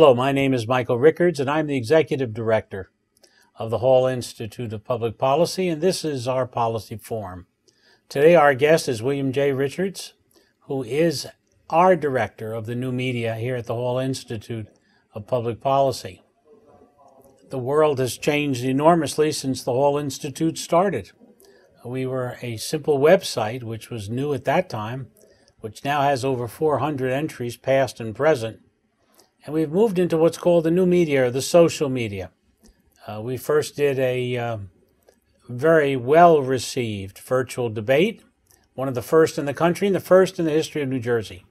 Hello, my name is Michael Riccards, and I'm the Executive Director of the Hall Institute of Public Policy, and this is our policy forum. Today, our guest is William J. Richards, who is our Director of the New Media here at the Hall Institute of Public Policy. The world has changed enormously since the Hall Institute started. We were a simple website, which was new at that time, which now has over 400 entries, past and present. And we've moved into what's called the new media, or the social media. Uh, we first did a uh, very well received virtual debate, one of the first in the country and the first in the history of New Jersey.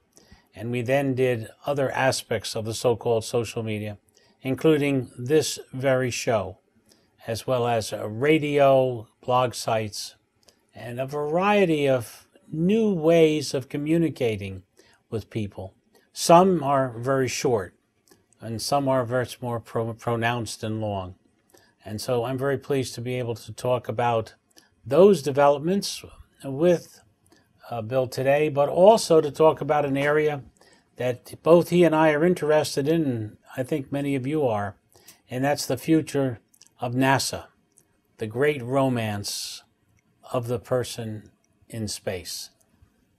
And we then did other aspects of the so called social media, including this very show, as well as uh, radio, blog sites, and a variety of new ways of communicating with people. Some are very short, and some are much more pro- pronounced and long. And so I'm very pleased to be able to talk about those developments with uh, Bill today, but also to talk about an area that both he and I are interested in, and I think many of you are, and that's the future of NASA, the great romance of the person in space.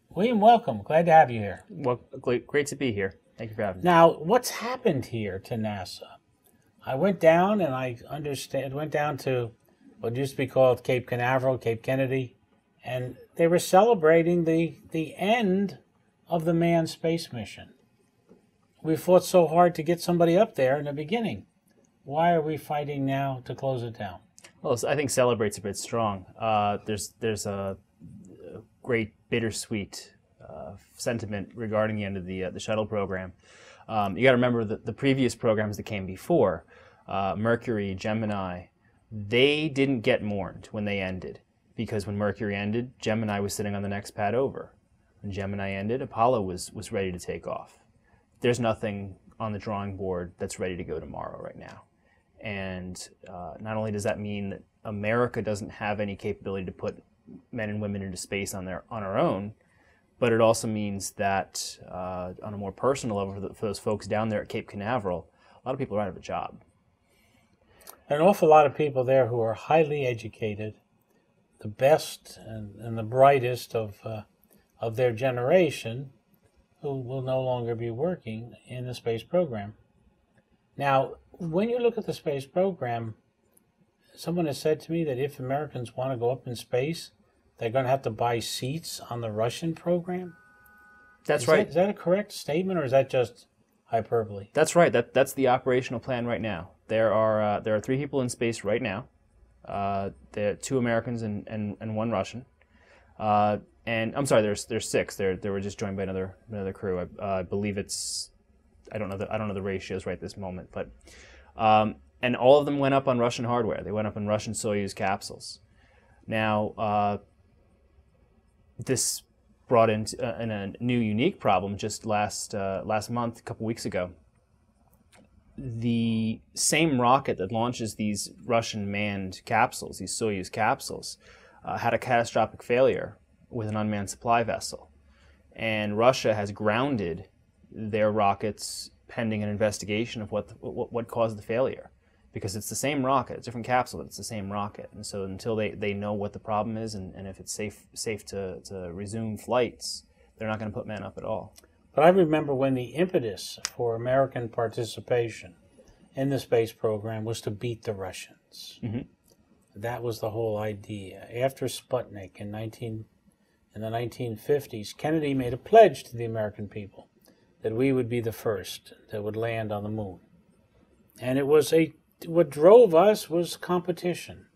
William, welcome. Glad to have you here. Well, great, great to be here. Thank you for having me. Now, what's happened here to NASA? I went down and I understand went down to what used to be called Cape Canaveral, Cape Kennedy, and they were celebrating the the end of the manned space mission. We fought so hard to get somebody up there in the beginning. Why are we fighting now to close it down? Well, I think celebrates a bit strong. Uh, there's there's a, great bittersweet sentiment regarding the end of the uh, the shuttle program. Um, you got to remember that the previous programs that came before, uh, Mercury, Gemini, they didn't get mourned when they ended because when Mercury ended, Gemini was sitting on the next pad over. When Gemini ended, Apollo was was ready to take off. There's nothing on the drawing board that's ready to go tomorrow right now. And uh, not only does that mean that America doesn't have any capability to put men and women into space on their on our own, but it also means that uh, on a more personal level for, the, for, those folks down there at Cape Canaveral, a lot of people are out of a job. An awful lot of people there who are highly educated, the best and, and the brightest of uh, of their generation, who will no longer be working in the space program. Now, when you look at the space program, someone has said to me that if Americans want to go up in space, they're going to have to buy seats on the Russian program. That's is right. That, is that a correct statement, or is that just hyperbole? That's right. That that's the operational plan right now. There are uh, there are three people in space right now. Uh, there are two Americans and, and, and one Russian. Uh, and I'm sorry, there's there's six. They they were just joined by another another crew. I, uh, I believe it's I don't know the I don't know the ratios right this moment, but um, and all of them went up on Russian hardware. They went up on Russian Soyuz capsules. Now, uh, this brought in, uh, in, a new unique problem just last uh, last month, a couple weeks ago. The same rocket that launches these Russian manned capsules, these Soyuz capsules, uh, had a catastrophic failure with an unmanned supply vessel, and Russia has grounded their rockets pending an investigation of what, the, what, what caused the failure because it's the same rocket, it's a different capsule, but it's the same rocket. And so until they, they know what the problem is and, and if it's safe safe to, to resume flights, they're not going to put men up at all. But I remember when the impetus for American participation in the space program was to beat the Russians. Mm-hmm. That was the whole idea. After Sputnik in 19 in the 1950s, Kennedy made a pledge to the American people that we would be the first that would land on the moon. And it was a what drove us was competition.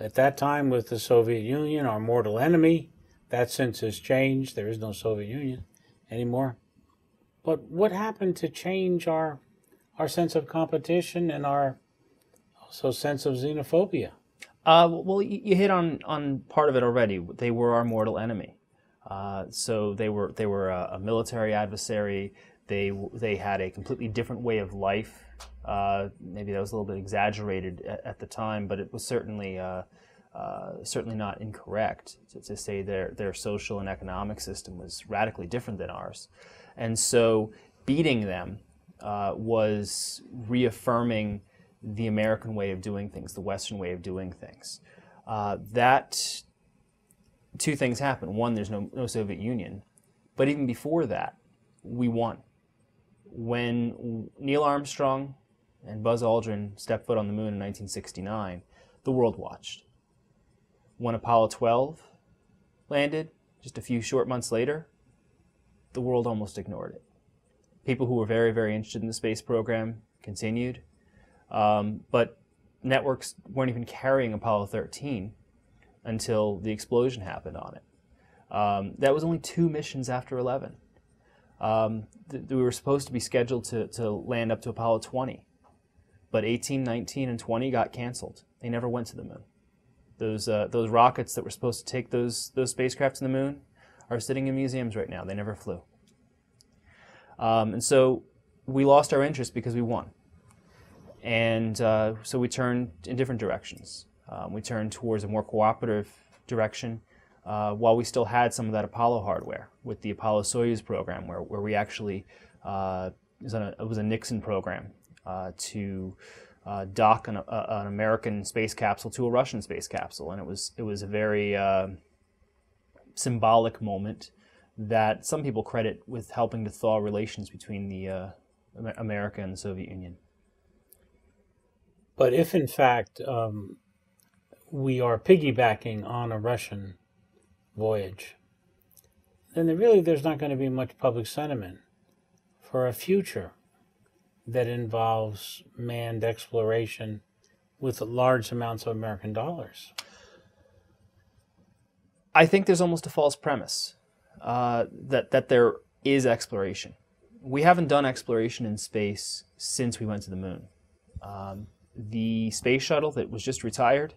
At that time, with the Soviet Union, our mortal enemy, that since has changed. There is no Soviet Union anymore. But what happened to change our our sense of competition and our also sense of xenophobia? Uh, well, you hit on, on part of it already. They were our mortal enemy. Uh, so they were they were a, a, military adversary. They they had a completely different way of life uh, maybe that was a little bit exaggerated at, at the time, but it was certainly uh, uh, certainly not incorrect to, to, say their their social and economic system was radically different than ours, and so beating them uh, was reaffirming the American way of doing things, the Western way of doing things. Uh, that two things happened. One, there's no, no Soviet Union, but even before that, we won. When Neil Armstrong and Buzz Aldrin stepped foot on the moon in 1969, the world watched. When Apollo 12 landed, just a few short months later, the world almost ignored it. People who were very, very interested in the space program continued, um, but networks weren't even carrying Apollo 13 until the explosion happened on it. Um, that was only two missions after 11. Um, th- we were supposed to be scheduled to, to land up to Apollo 20, but 18, 19, and 20 got canceled. They never went to the moon. Those, uh, those rockets that were supposed to take those, those spacecraft to the moon are sitting in museums right now. They never flew. Um, and so we lost our interest because we won. And uh, so we turned in different directions. Um, we turned towards a more cooperative direction uh, while we still had some of that Apollo hardware with the Apollo Soyuz program, where, where we actually, uh, it, was a, it, was a, Nixon program uh, to uh, dock an, a, an, American space capsule to a Russian space capsule. And it was, it was a very uh, symbolic moment that some people credit with helping to thaw relations between the uh, America and the Soviet Union. But if in fact um, we are piggybacking on a Russian voyage, then there really there's not going to be much public sentiment for a future that involves manned exploration with large amounts of American dollars. I think there's almost a false premise uh, that that there is exploration. We haven't done exploration in space since we went to the moon. Um, the space shuttle that was just retired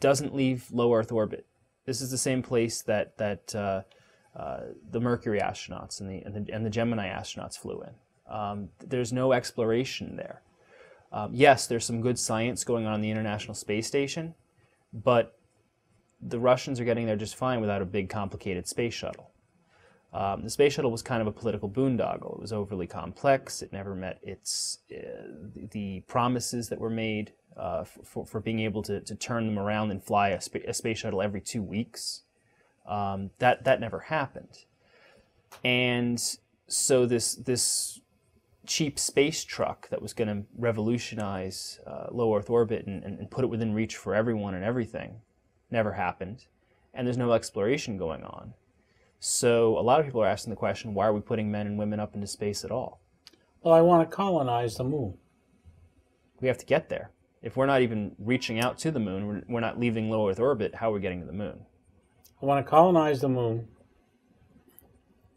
doesn't leave low Earth orbit. This is the same place that that uh, uh, the Mercury astronauts and the, and the, and the Gemini astronauts flew in. Um, there's no exploration there. Um, yes, there's some good science going on in the International Space Station, but the Russians are getting there just fine without a big, complicated space shuttle. Um, the space shuttle was kind of a political boondoggle. It was overly complex. It never met its uh, the promises that were made uh, for, for being able to, to turn them around and fly a, a space shuttle every two weeks. Um, that that never happened, and so this this cheap space truck that was going to revolutionize uh, low Earth orbit and, and, and, put it within reach for everyone and everything never happened, and there's no exploration going on. So a lot of people are asking the question, why are we putting men and women up into space at all? Well, I want to colonize the moon. We have to get there if we're not even reaching out to the moon, we're, not leaving low Earth orbit, how are we getting to the moon? I want to colonize the moon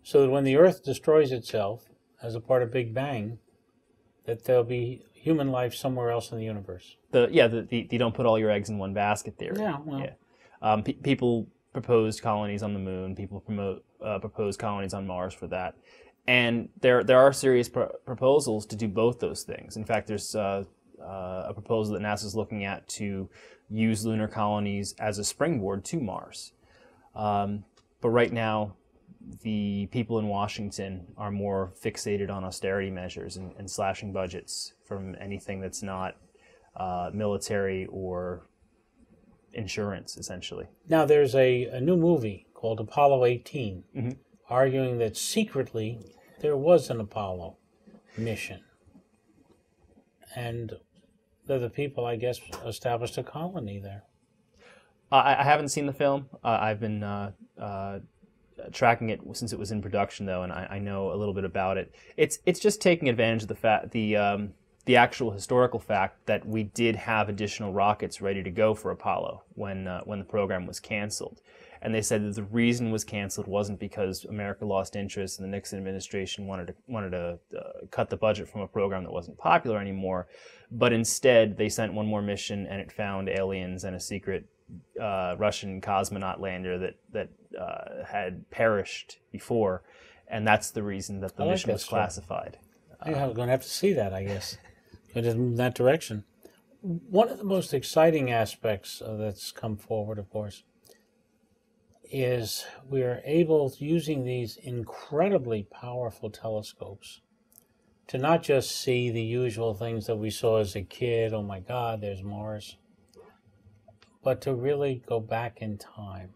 so that when the Earth destroys itself as a part of Big Bang, that there'll be human life somewhere else in the universe. The yeah, the, the you don't put all your eggs in one basket theory. Yeah, well. yeah. Um, pe- people proposed colonies on the moon. People promote uh, proposed colonies on Mars for that, and there there are serious proposals to do both those things. In fact, there's uh, uh, a proposal that NASA is looking at to use lunar colonies as a springboard to Mars. Um, but right now, the people in Washington are more fixated on austerity measures and, and slashing budgets from anything that's not uh, military or insurance, essentially. Now, there's a, a new movie called Apollo 18, mm-hmm. arguing that secretly there was an Apollo mission. And that the people, I guess, established a colony there. I, I haven't seen the film. Uh, I've been uh, uh, tracking it since it was in production, though, and I, I, know a little bit about it. It's it's just taking advantage of the fact the um, the actual historical fact that we did have additional rockets ready to go for Apollo when uh, when the program was canceled and they said that the reason was canceled wasn't because America lost interest and the Nixon administration wanted to wanted to uh, cut the budget from a program that wasn't popular anymore, but instead they sent one more mission and it found aliens and a secret uh, Russian cosmonaut lander that that uh, had perished before, and that's the reason that the mission was classified. I'm going to have to see that, I guess. It is in that direction. One of the most exciting aspects that's come forward, of course, is we are able, using these incredibly powerful telescopes, to not just see the usual things that we saw as a kid, oh my God, there's Mars, but to really go back in time.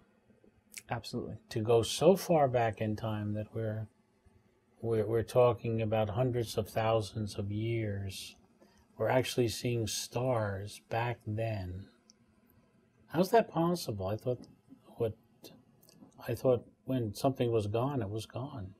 Absolutely. To go so far back in time that we're we're, we're talking about hundreds of thousands of years. We're actually seeing stars back then. How's that possible? I thought what I thought when something was gone, it was gone.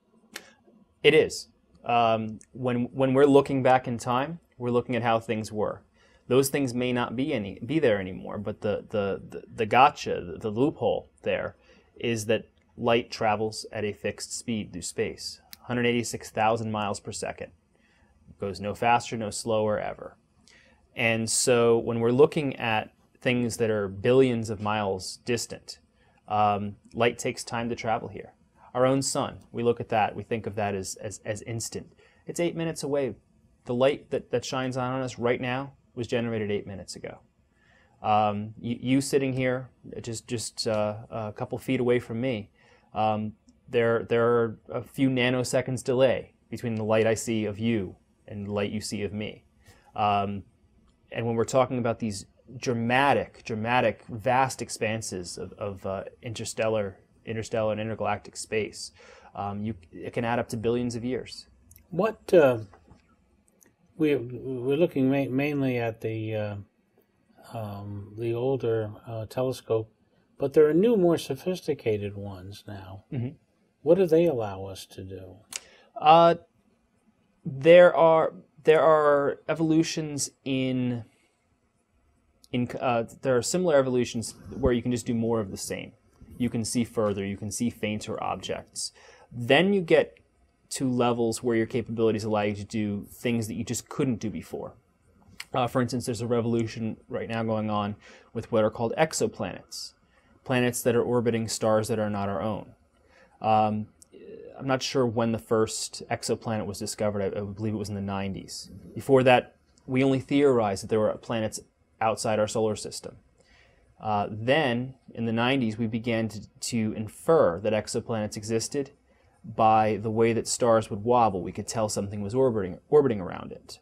It is. Um, when when we're looking back in time, we're looking at how things were. Those things may not be any be there anymore, but the the the, the gotcha, the, the loophole there, is that light travels at a fixed speed through space, 186,000 miles per second. Goes no faster, no slower ever. And so when we're looking at things that are billions of miles distant, um, light takes time to travel here. Our own sun, we look at that, we think of that as, as, as instant. It's eight minutes away. The light that, that shines on us right now was generated eight minutes ago. Um, you, you, sitting here, just just uh, a couple feet away from me, um, there there are a few nanoseconds delay between the light I see of you and light you see of me. Um, and when we're talking about these dramatic, dramatic, vast expanses of, of uh, interstellar, interstellar and intergalactic space. Um, you, it can add up to billions of years. What uh, we we're looking ma- mainly at the uh, um, the older uh, telescope, but there are new, more sophisticated ones now. Mm-hmm. What do they allow us to do? There are there are evolutions in in, uh, there are similar evolutions where you can just do more of the same. You can see further, you can see fainter objects. Then you get to levels where your capabilities allow you to do things that you just couldn't do before. Uh, for instance, there's a revolution right now going on with what are called exoplanets, planets that are orbiting stars that are not our own. Um, I'm not sure when the first exoplanet was discovered. I, I believe it was in the 90s. Before that, we only theorized that there were planets outside our solar system. Uh, then, in the 90s, we began to, to infer that exoplanets existed by the way that stars would wobble. We could tell something was orbiting, orbiting around it.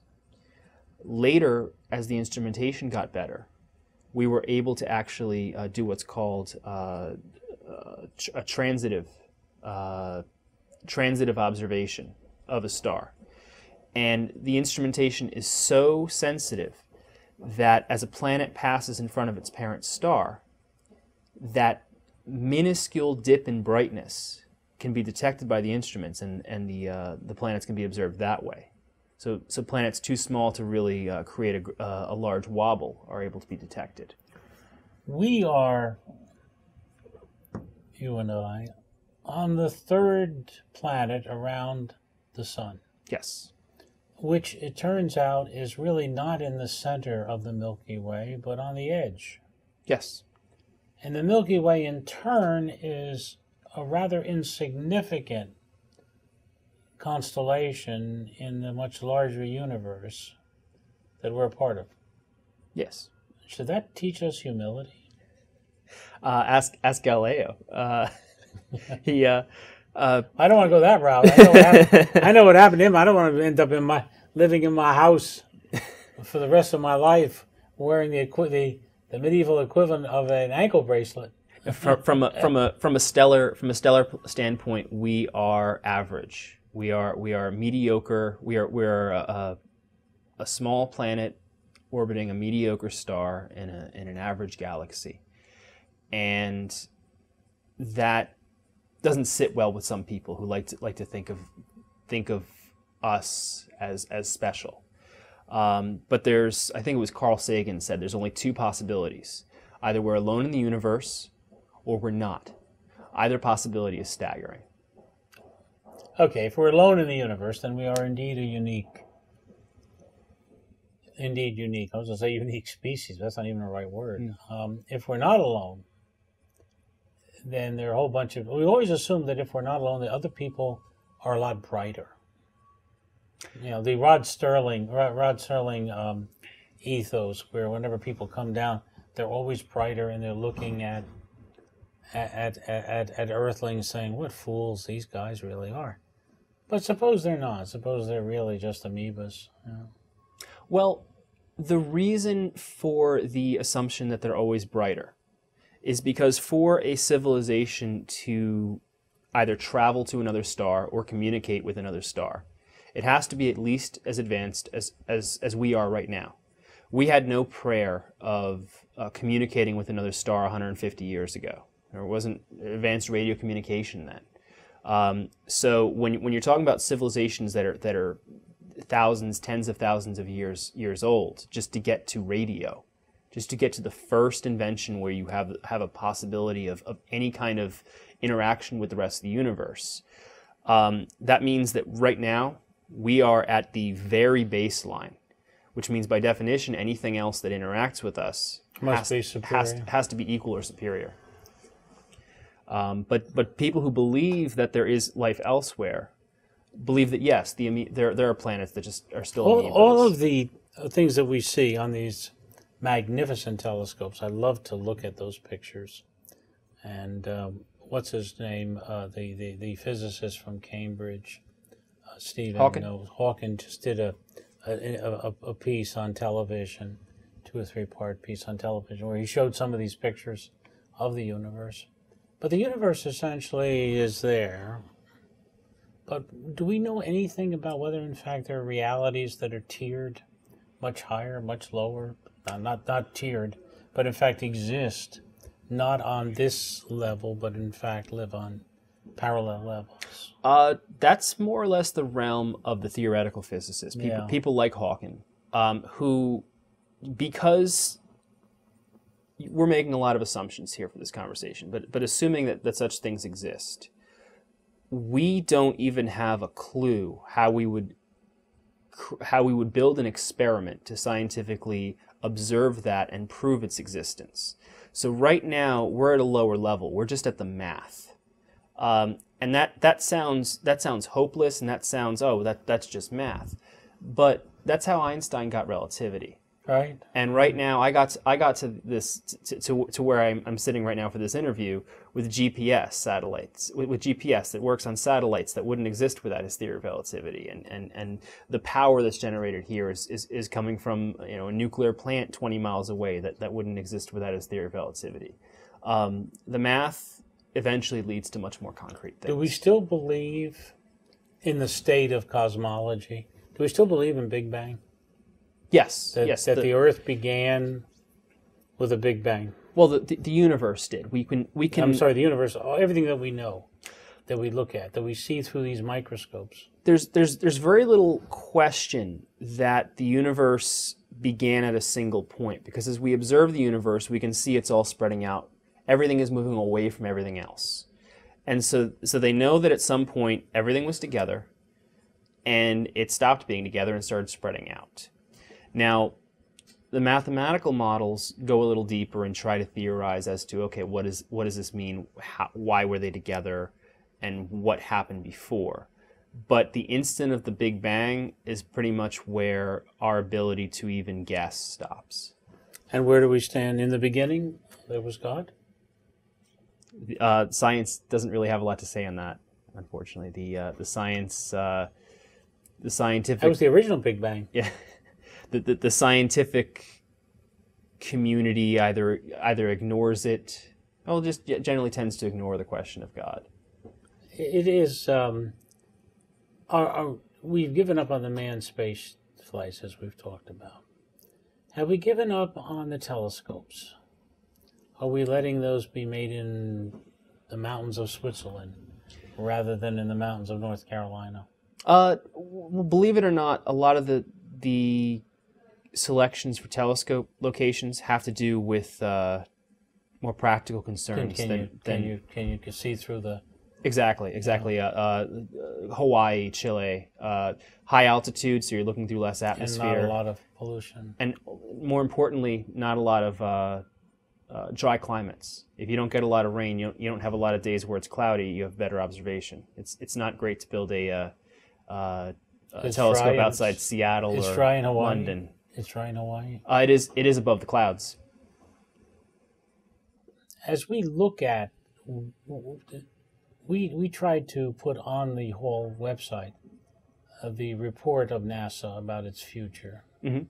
Later, as the instrumentation got better, we were able to actually uh, do what's called uh, uh a transitive, uh, transitive observation of a star. And the instrumentation is so sensitive that as a planet passes in front of its parent star, that minuscule dip in brightness can be detected by the instruments and, and the, uh, the planets can be observed that way. So, so planets too small to really uh, create a, uh, a large wobble are able to be detected. We are, you and I, on the third planet around the sun. Yes which it turns out is really not in the center of the Milky Way, but on the edge. Yes. And the Milky Way, in turn, is a rather insignificant constellation in the much larger universe that we're a part of. Yes. Should that teach us humility? Uh, ask ask Galileo. Uh, he uh, uh, I don't want to go that route. I know, what happened, I know what happened to him. I don't want to end up in my living in my house for the rest of my life wearing the the, the medieval equivalent of an ankle bracelet. from, from a from a from a stellar from a stellar standpoint, we are average. We are we are mediocre. We are we're a, a small planet orbiting a mediocre star in a in an average galaxy, and that doesn't sit well with some people who like to like to think of think of us as as special. Um, but there's, I think it was Carl Sagan said, there's only two possibilities: either we're alone in the universe, or we're not. Either possibility is staggering. Okay, if we're alone in the universe, then we are indeed a unique, indeed unique. I was going to say unique species. That's not even the right word. Mm. Um, if we're not alone, then there are a whole bunch of. We always assume that if we're not alone, the other people are a lot brighter. You know, the Rod Sterling, Rod Sterling um, ethos, where whenever people come down, they're always brighter and they're looking at at, at, at, at Earthlings saying, what fools these guys really are. But suppose they're not. Suppose they're really just amoebas. Well, the reason for the assumption that they're always brighter is because for a civilization to either travel to another star or communicate with another star, it has to be at least as advanced as, as, as we are right now. We had no prayer of uh, communicating with another star 150 years ago. There wasn't advanced radio communication then. Um, so when, when you're talking about civilizations that are, that are thousands, tens of thousands of years, years old, just to get to radio, just to get to the first invention where you have, have a possibility of, of any kind of interaction with the rest of the universe, um, that means that right now we are at the very baseline, which means by definition anything else that interacts with us Must has, be has, superior. has to be equal or superior. Um, but but people who believe that there is life elsewhere believe that yes, the there there are planets that just are still All, all of the things that we see on these magnificent telescopes, I love to look at those pictures. And um, what's his name? Uh, the, the, the physicist from Cambridge, uh, Stephen Hawking. knows. Hawking just did a, a, a, a piece on television, two or three part piece on television, where he showed some of these pictures of the universe. But the universe essentially is there, but do we know anything about whether, in fact, there are realities that are tiered, much higher, much lower? Not, not, not tiered, but in fact exist, not on this level, but in fact live on parallel levels. Uh, that's more or less the realm of the theoretical physicists. People, Yeah. people like Hawking, um, who, because we're making a lot of assumptions here for this conversation, but but assuming that, that such things exist, we don't even have a clue how we would how we would build an experiment to scientifically observe that and prove its existence. So right now we're at a lower level. We're just at the math. Um, and that, that sounds that sounds hopeless and that sounds oh that that's just math. But that's how Einstein got relativity. Right? And right now, I got to, I got to this to, to, to where I'm, I'm sitting right now for this interview with GPS satellites with, with GPS that works on satellites that wouldn't exist without his theory of relativity. And, and, and the power that's generated here is, is, is coming from you know a nuclear plant 20 miles away that, that wouldn't exist without his theory of relativity. Um, the math eventually leads to much more concrete things. Do we still believe in the state of cosmology? Do we still believe in Big Bang? yes, That, yes. that the- the Earth began with a Big Bang? well, the, the, the universe did. We can we can I'm sorry, the universe, all- everything that we know, that we look at, that we see through these microscopes. there's there's there's very little question that the universe began at a single point because as we observe the universe we can see it's all spreading out everything is moving away from everything else and so so they know that at some point everything was together and it stopped being together and started spreading out now the mathematical models go a little deeper and try to theorize as to okay what is what does this mean How, why were they together and what happened before but the instant of the Big Bang is pretty much where our ability to even guess stops. And where do we stand? In the beginning, there was God. Uh, science doesn't really have a lot to say on that, unfortunately. The uh, the science, uh, the That scientific, was the original Big Bang. yeah, the, the the scientific community either either ignores it, well, just generally tends to ignore the question of God. It is. Um, our, our, we've given up on the manned space flights, as we've talked about. Have we given up on the telescopes? Are we letting those be made in the mountains of Switzerland rather than in the mountains of North Carolina? Uh, believe it or not, a lot of the the selections for telescope locations have to do with uh, more practical concerns can than, you than can you can you see through the exactly exactly uh, uh, Hawaii, Chile, uh, high altitude, so you're looking through less and atmosphere, not a lot of pollution? and more importantly, not a lot of uh, uh, dry climates. If you don't get a lot of rain, you don't, you don't have a lot of days where it's cloudy. You have better observation. It's it's not great to build a, uh, uh, a telescope outside Seattle or dry in Hawaii. London. It's dry in Hawaii. Uh, it is it is above the clouds. as we look at we we tried to put on the whole website uh, the report of NASA about its future, Mhm.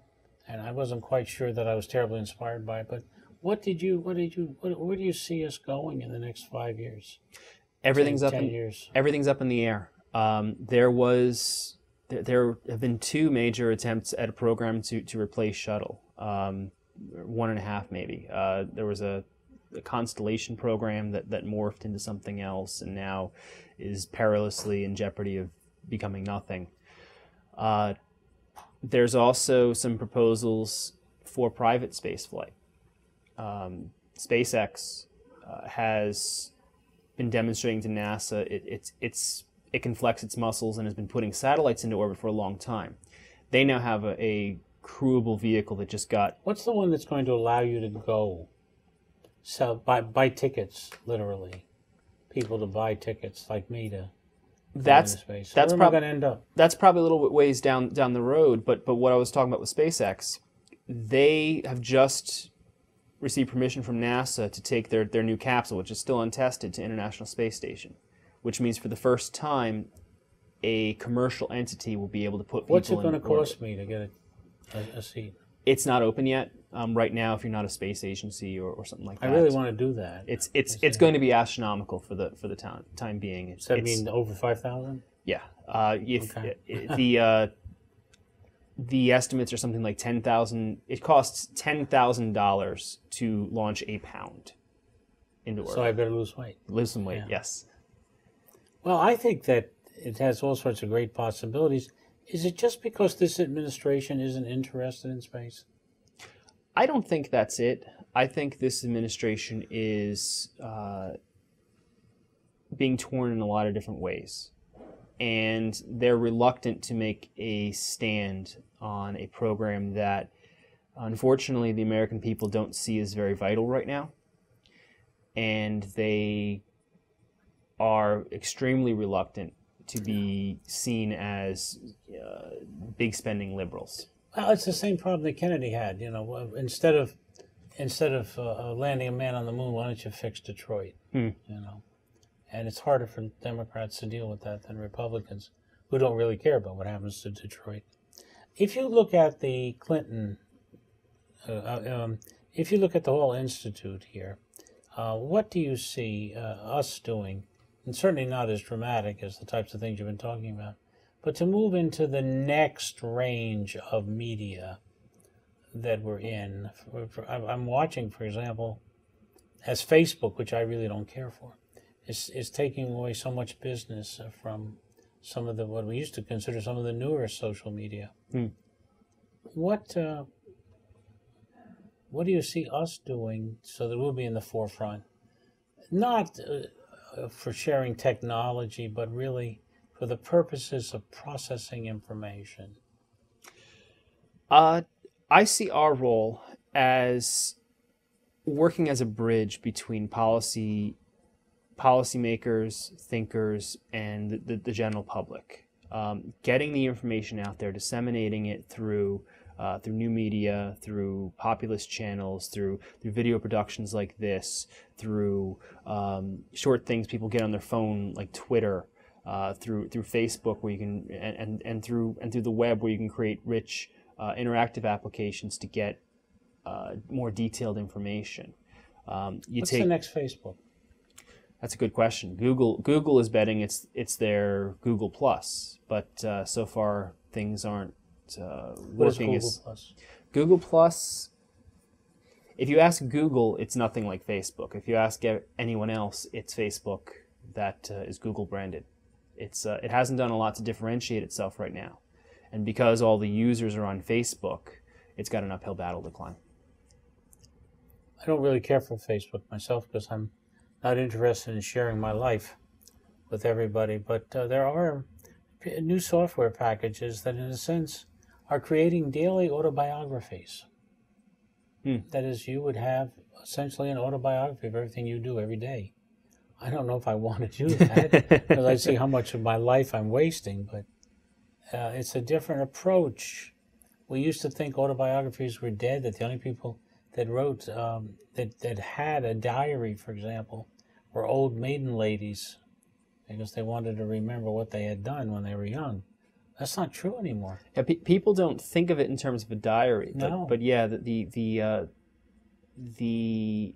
and I wasn't quite sure that I was terribly inspired by it. But what did you? What did you? What, where do you see us going in the next five years? Everything's Ten- up ten in years. everything's up in the air. Um, there was there, there have been two major attempts at a program to to replace shuttle. Um, one and a half maybe. Uh, there was a, a constellation program that that morphed into something else and now is perilously in jeopardy of becoming nothing. Uh, there's also some proposals for private spaceflight. Um, SpaceX uh, has been demonstrating to NASA it, it's it's it can flex its muscles and has been putting satellites into orbit for a long time. They now have a, a crewable vehicle that just got What's the one that's going to allow you to go? So buy buy tickets, literally. People to buy tickets like me to. that's into space. that's Where am I prob- going to end up? that's probably a little bit ways down down the road. But but what I was talking about with SpaceX, they have just received permission from NASA to take their their new capsule, which is still untested, to International Space Station, which means for the first time, a commercial entity will be able to put people What's it going to cost me to get a, a, seat? It's not open yet. Um, right now, if you're not a space agency or, or something like that, I really want to do that. it's it's it's going to be astronomical for the for the time time being. Does that it's- mean over five thousand? yeah. Uh, if Okay. the uh, the estimates are something like ten thousand. It costs ten thousand dollars to launch a pound into orbit. So I better lose weight. Lose some weight. Yeah. Yes. Well, I think that it has all sorts of great possibilities. Is it just because this administration isn't interested in space? I don't think that's it. I think this administration is uh, being torn in a lot of different ways. And they're reluctant to make a stand on a program that, unfortunately, the American people don't see as very vital right now. And they are extremely reluctant to be seen as uh, big spending liberals. Well, it's the same problem that Kennedy had. You know, instead of instead of uh, uh, landing a man on the moon, why don't you fix Detroit? Hmm. You know, and it's harder for Democrats to deal with that than Republicans, who don't really care about what happens to Detroit. If you look at the Clinton, uh, uh, um, if you look at the Hall Institute here, uh, what do you see uh, us doing? And certainly not as dramatic as the types of things you've been talking about, but to move into the next range of media that we're in. I'm watching, for example, as Facebook, which I really don't care for, is is taking away so much business from some of the what we used to consider some of the newer social media. Hmm. What uh, what do you see us doing so that we'll be in the forefront? Not uh, for sharing technology, but really for the purposes of processing information. Uh, I see our role as working as a bridge between policy, policymakers, thinkers, and the, the, general public. Um, getting the information out there, disseminating it through uh, through new media, through populist channels, through through video productions like this, through um, short things people get on their phone like Twitter, uh, through through Facebook where you can and, and, and through and through the web where you can create rich uh, interactive applications to get uh, more detailed information. Um, you What's take the next Facebook? that's a good question. Google Google is betting it's it's their Google Plus, but uh, so far things aren't uh, What is Google as Plus? Google Plus. If you ask Google, it's nothing like Facebook. If you ask anyone else, it's Facebook that uh, is Google branded. It's uh, it hasn't done a lot to differentiate itself right now, and because all the users are on Facebook, it's got an uphill battle to climb. I don't really care for Facebook myself because I'm not interested in sharing my life with everybody. But uh, there are p- new software packages that, in a sense, are creating daily autobiographies. Hmm. That is, you would have essentially an autobiography of everything you do every day. I don't know if I want to do that because I see how much of my life I'm wasting, but uh, it's a different approach. We used to think autobiographies were dead, that the only people that wrote, um, that, that had a diary, for example, were old maiden ladies because they wanted to remember what they had done when they were young. That's not true anymore. Yeah, pe- people don't think of it in terms of a diary, but, No. but yeah, the the the, uh, the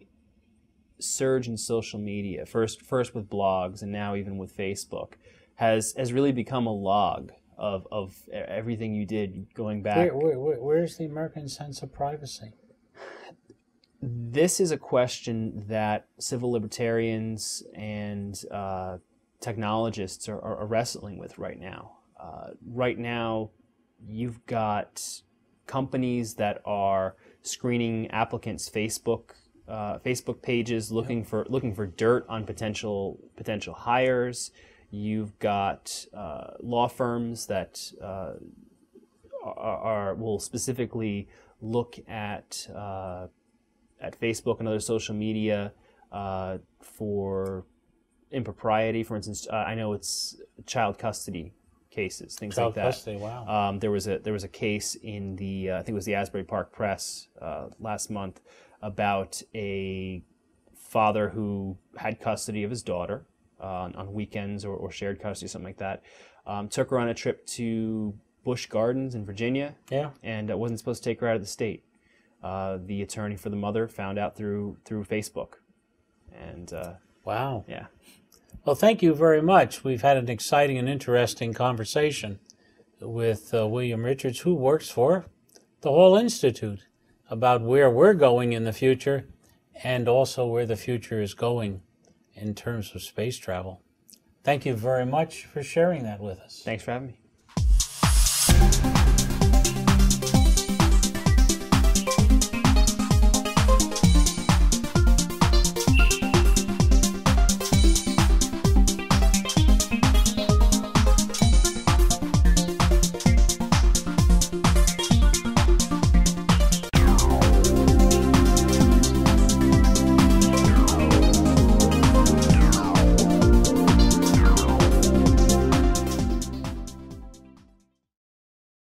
surge in social media first first with blogs and now even with Facebook has has really become a log of of everything you did going back. Where, where, where, where's the American sense of privacy? this is a question that civil libertarians and uh, technologists are, are wrestling with right now. Uh, right now, you've got companies that are screening applicants' Facebook uh, Facebook pages, looking for looking for dirt on potential potential hires. You've got uh, law firms that uh, are, are will specifically look at uh, at Facebook and other social media uh, for impropriety. For instance, uh, I know it's child custody cases, things Child like that. custody, wow. Um, there was a there was a case in the uh, I think it was the Asbury Park Press uh, last month about a father who had custody of his daughter uh, on, on weekends or, or shared custody, something like that. Um, took her on a trip to Busch Gardens in Virginia yeah. and uh, wasn't supposed to take her out of the state. Uh, the attorney for the mother found out through through Facebook, and uh, Wow. yeah, Well, thank you very much. We've had an exciting and interesting conversation with uh, William Richards, who works for the Hall Institute, about where we're going in the future and also where the future is going in terms of space travel. Thank you very much for sharing that with us. thanks for having me.